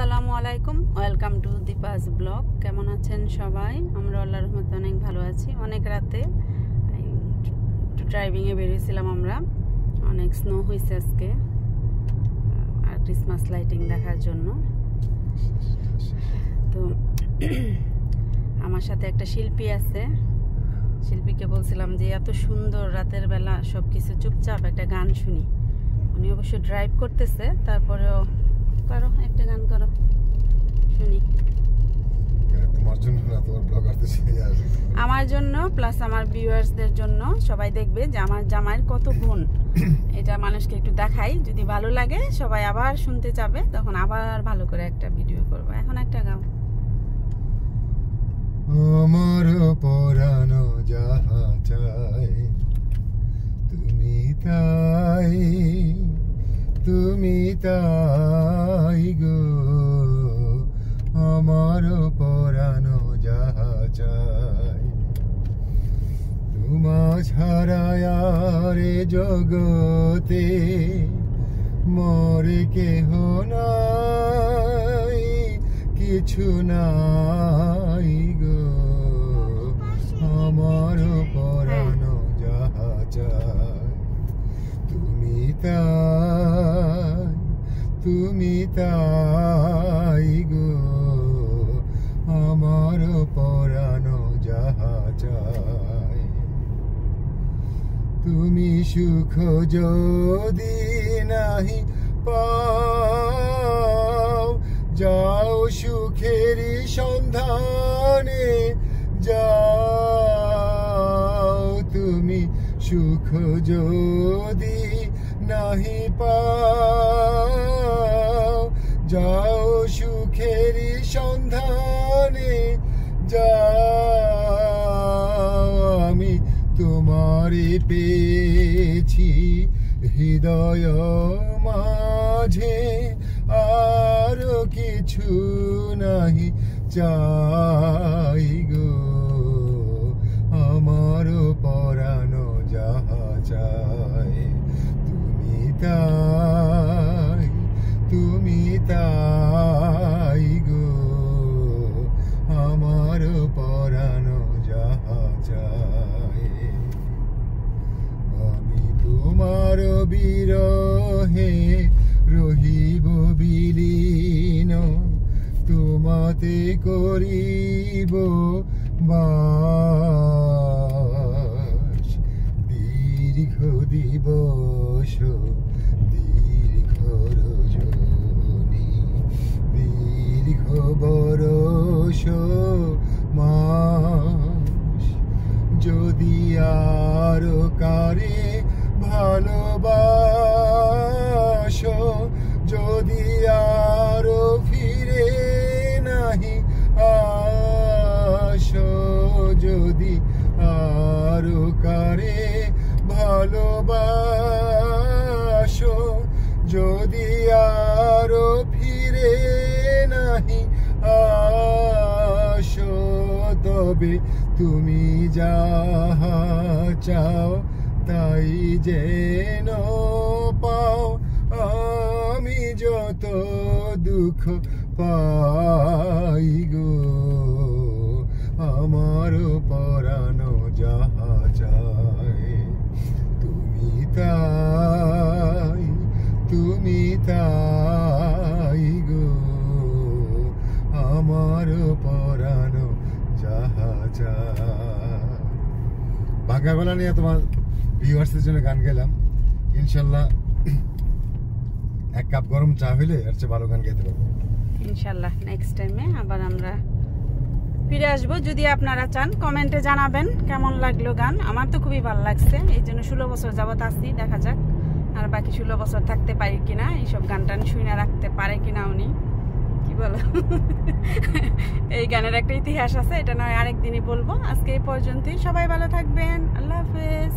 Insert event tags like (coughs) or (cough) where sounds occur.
আসসালামু আলাইকুম। Welcome to Deepa's blog. কেমন আছেন সবাই? আমরা আল্লাহর রহমতে অনেক ভালো আছি। অনেক রাতে ড্রাইভিংয়ে বেরিয়েছিলাম আমরা। অনেক স্নো হয়েছে আজকে আর ক্রিসমাস লাইটিং দেখার জন্য। তো, আমার সাথে একটা শিল্পী আছে। শিল্পীকে বলছিলাম যে, এত সুন্দর রাতের বেলা সব কিছু চুপচাপ একটা গান শুনি। উনি অবশ্য ড্রাইভ করতেছে, তারপরেও করো একটা গান করো। শুনি। তোমার জন্য না তোমার আমার জন্য প্লাস আমার ভিউয়ার্সদের জন্য সবাই দেখবে যে আমার জামাইয়ের কত গুণ। (coughs) এটা মানুষকে একটু দেখাই যদি ভালো লাগে সবাই আবার শুনতে চাবে তখন আবার ভালো করে একটা ভিডিও করব। এখন একটা গাও। আমার পরানো যাহা আমার পরানো যাহা চাই। তোমা ছাড়ায়ারে জগতে মরে কেহ নাই, কিছু নাই গো। আমার পরানো যাহা চাই, তুমি তাই তুমি তাই। তুমি সুখ যদি নাহি পাও, যাও সুখের সন্ধানে, যাও তুমি সুখ যদি নাহি পাও, যাও সুখের সন্ধানে, যাও তোমারে পেয়েছি হৃদয় মাঝে আর কিছু নাহি চাই গো। বিরহে রহিব বিলীন। তোমাতে করিব বাস। দীর্ঘ দিবস, দীর্ঘ রজনী। দীর্ঘ বরষ মাস। যদি আরও কারে ভালোবাসো। যদি আরও ফিরে নাহি আসো। যদি আরও কারে ভালোবাসো। যদি আরও ফিরে নাহি আসো। তবে তুমি যাহা চাও তাই যেন পাও আমি যত দুঃখ পাই গো। আমার পরানো যাহা চাই তুমি তাই তুমি তাই গো। আমার পরানো যাহা চাই ভাঙ্গা গলা নিয়ে তোমার ভিউয়ার্সদের জন্য গান গেলাম ইনশাল্লাহ এক কাপ গরম চা হইলে এর চেয়ে ভালো গান গাইতে পারব। ইনশাল্লাহ নেক্সট টাইমে আবার আমরা ফিরে আসব। যদি আপনারা চান কমেন্টে জানাবেন কেমন লাগল গান। আমার তো খুবই ভালো লাগছে। এই জন্য ষোলো বছর যাবত আসছি দেখা যাক আর বাকি ষোলো বছর থাকতে পারি কিনা। এইসব গান টান শুনে রাখতে পারে কিনা উনি। কি বলো? (laughs) এই গানের একটা ইতিহাস আছে, এটা নয় আরেকদিনই বলব। আজকে এই পর্যন্তই। সবাই ভালো থাকবেন। আল্লাহ হাফেজ।